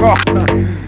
God.